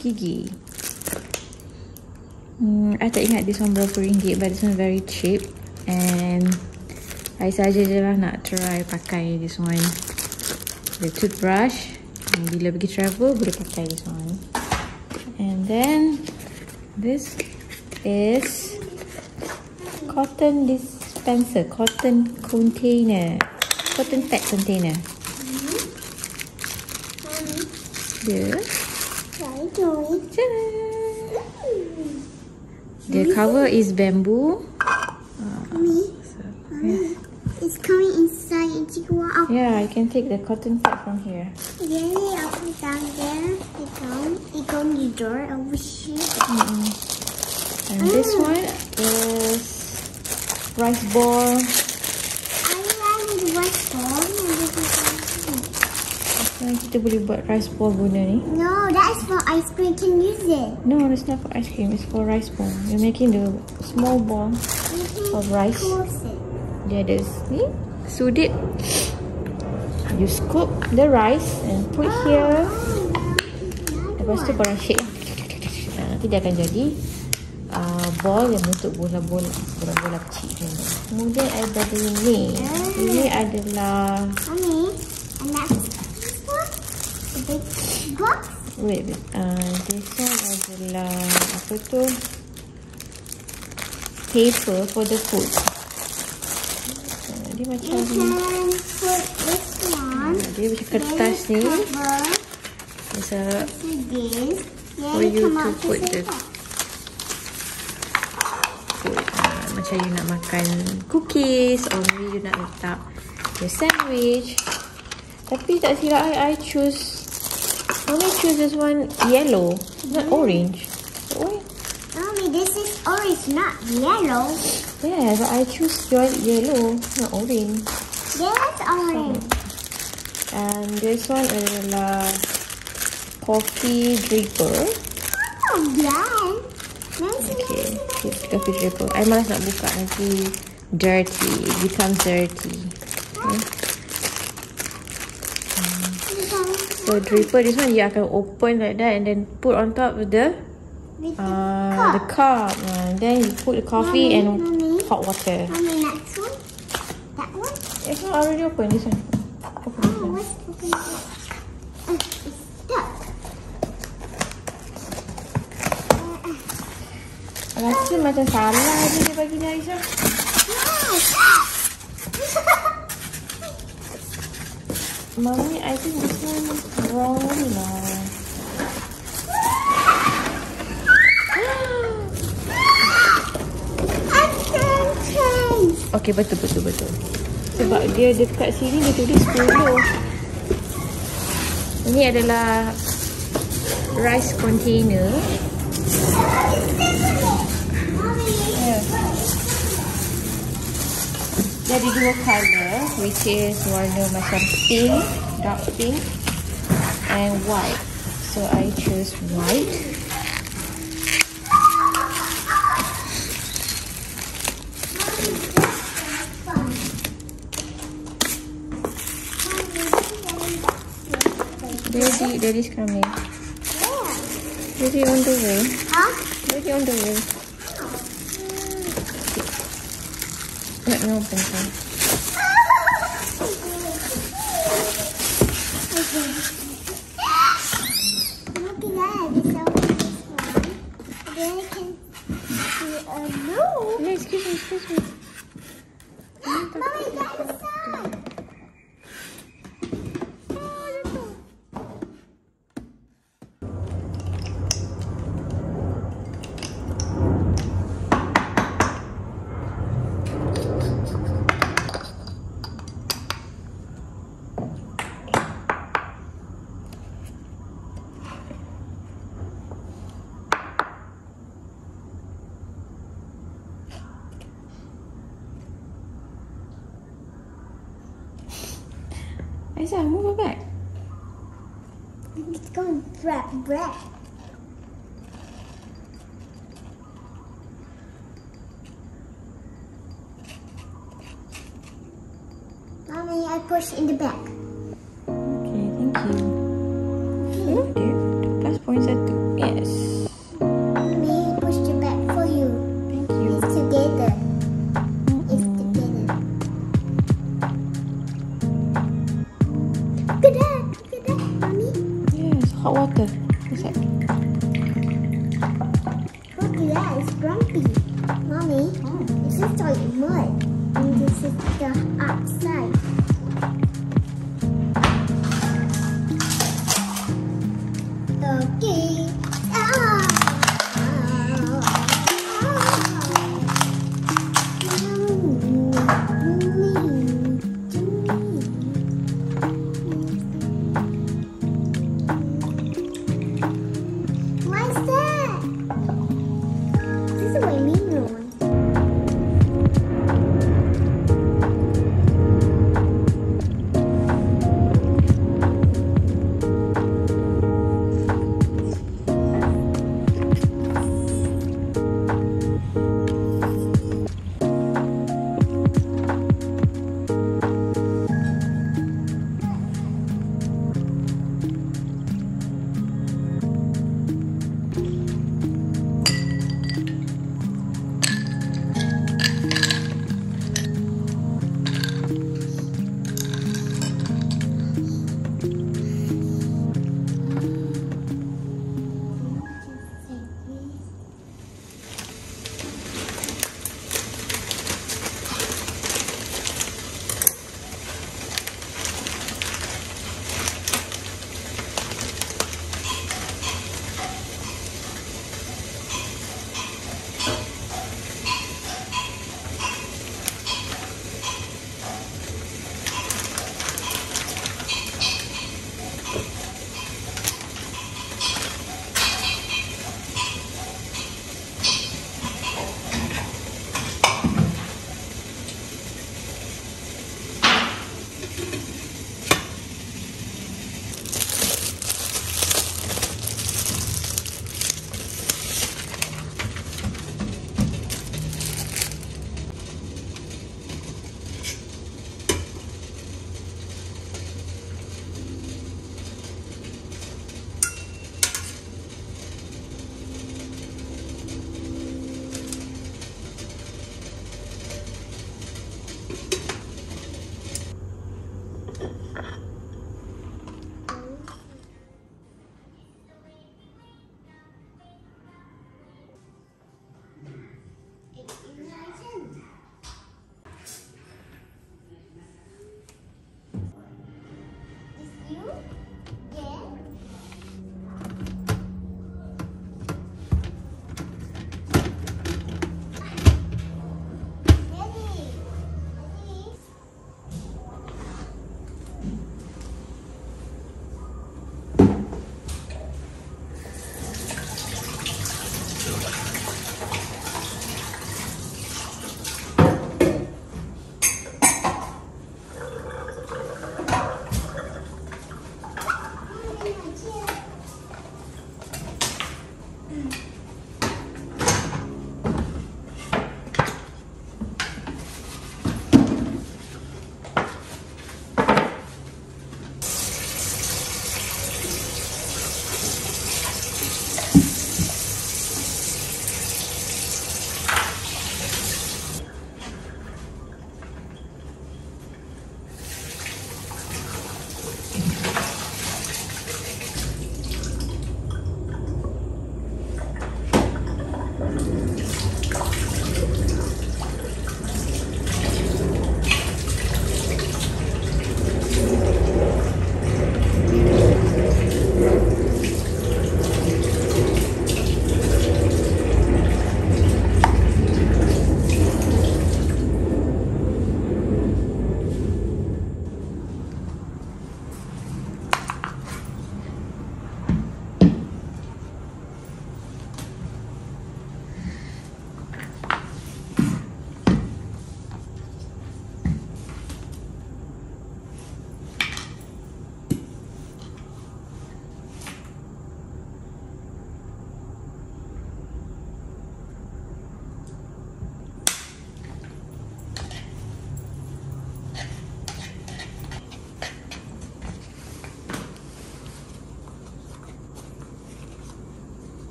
Gigi. Hmm, I tak ingat this one berapa ringgit but this one very cheap and I saja je lah nak try pakai this one. The toothbrush. Bila pergi travel boleh pakai this one. And then this is cotton dispenser, cotton container, cotton pad container. Dia. The cover is bamboo. Ah, ah, it's coming inside into out. Oh. Yeah, I can take the cotton pad from here. Yeah, I'll put down there. It comes. It goes in the door over here. And this ah. one is rice ball. Sekarang kita boleh buat rice ball guna ni. No, that's for ice cream. Can use it. No, it's not for ice cream. It's for rice ball. You're making the small ball You of rice. Dia ada ni. Sudit. You scoop the rice and put here. Lepas tu korang shake. Ha, nanti dia akan jadi uh, ball yang bentuk bola-bola. Bola-bola kecil ni. Kemudian ada ini. Ini adalah... Mommy, and that's this one. The big box. Wait, wait. Uh, this one adalah... Apa tu? Paper for the food. Uh, dia macam... This one. Dia macam kertas ni. Cover. It's a to this. Then For you to put the- food. Uh, macam you nak makan cookies or maybe you nak letak your sandwich. Tapi tak silap I, I choose Mommy choose this one yellow, not mm-hmm. orange. Oh, Mommy, this is orange, not yellow. yeah, but I choose your yellow, not orange. Yes, orange. Oh. And this one adalah coffee dripper. Oh, yeah. Nice, Okay, nice, it's coffee dripper. I malas nak buka nanti dirty, it becomes dirty. Okay. Hmm? So dripper this one you akan open like that and then put on top of the With the uh, the cup. cup. Uh, then you put the coffee Mommy, and mommy. hot water. Mommy, next one. That one. It's not already open this one. Open this Oh, one. what's open? Uh, it's stuck. Rasa macam salah je dia bagi. Mami, I think this one wrong lah. Okay, betul, betul, betul. Sebab dia dekat sini dia tulis 10. Ini adalah rice container. Ada dua colour which is warna macam pink, dark pink and white. So I choose white. Daddy, daddy's coming. Daddy on the way. Huh? Daddy on the way. Let me open some. Look at that. It's over this one. Then I can see a. No, excuse me, excuse me. Aisyah, move it back. It's going bread, bread. Mommy, I push in the back.